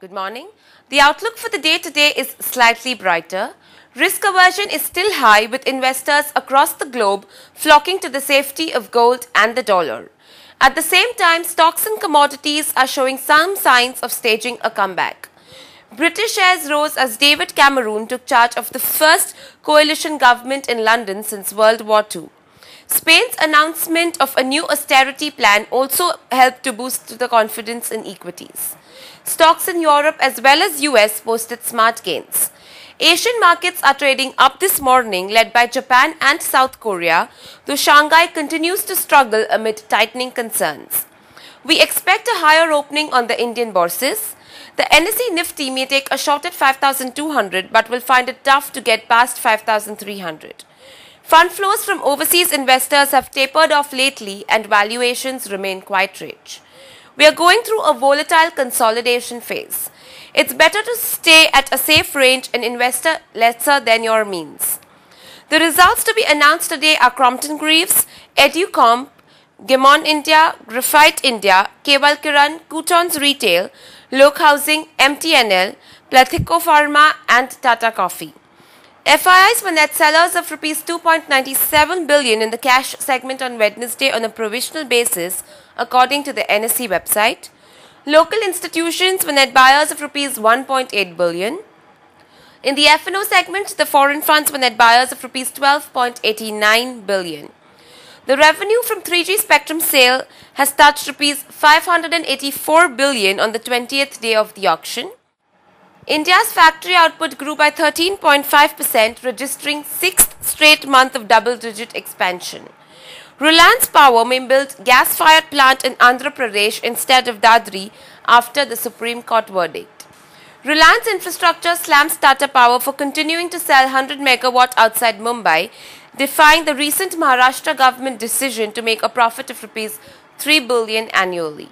Good morning. The outlook for the day today is slightly brighter. Risk aversion is still high with investors across the globe flocking to the safety of gold and the dollar. At the same time, stocks and commodities are showing some signs of staging a comeback. British shares rose as David Cameron took charge of the first coalition government in London since World War II. Spain's announcement of a new austerity plan also helped to boost the confidence in equities. Stocks in Europe as well as US posted smart gains. Asian markets are trading up this morning led by Japan and South Korea, though Shanghai continues to struggle amid tightening concerns. We expect a higher opening on the Indian bourses. The NSE Nifty may take a shot at 5200 but will find it tough to get past 5300. Fund flows from overseas investors have tapered off lately and valuations remain quite rich. We are going through a volatile consolidation phase. It's better to stay at a safe range and invest lesser than your means. The results to be announced today are Crompton Greaves, EduComp, Gammon India, Graphite India, Kewal Kiran, Koutons Retail, Lok Housing, MTNL, Plethico Pharma and Tata Coffee. FIIs were net sellers of rupees 2.97 billion in the cash segment on Wednesday on a provisional basis according to the NSE website. Local institutions were net buyers of rupees 1.8 billion. In the F&O segment, the foreign funds were net buyers of rupees 12.89 billion. The revenue from 3G spectrum sale has touched rupees 584 billion on the 20th day of the auction. India's factory output grew by 13.5%, registering sixth straight month of double-digit expansion. Reliance Power may build gas-fired plant in Andhra Pradesh instead of Dadri after the Supreme Court verdict. Reliance Infrastructure slams Tata Power for continuing to sell 100 megawatt outside Mumbai, defying the recent Maharashtra government decision to make a profit of rupees 3 billion annually.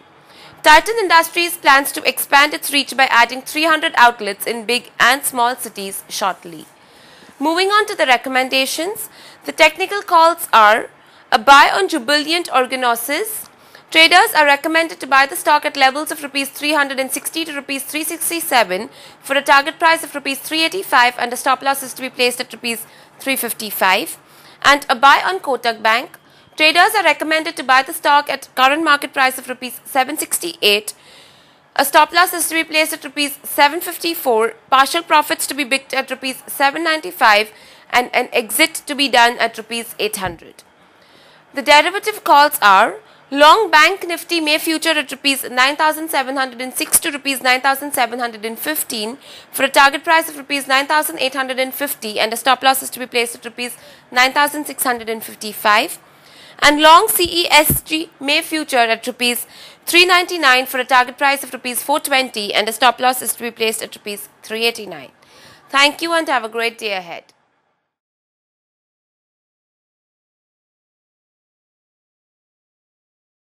Titan Industries plans to expand its reach by adding 300 outlets in big and small cities shortly. Moving on to the recommendations, the technical calls are a buy on Jubilant Organosys. Traders are recommended to buy the stock at levels of rupees 360 to rupees 367 for a target price of rupees 385 and a stop loss is to be placed at rupees 355. And a buy on Kotak Bank. Traders are recommended to buy the stock at current market price of rupees 768. A stop loss is to be placed at rupees 754, partial profits to be booked at rupees 795 and an exit to be done at rupees 800. The derivative calls are long bank nifty may future at rupees 9706 to rupees 9715 for a target price of rupees 9850 and a stop loss is to be placed at rupees 9655 and long CESC may future at rupees 399 for a target price of rupees 420 and a stop loss is to be placed at rupees 389. Thank you and have a great day ahead.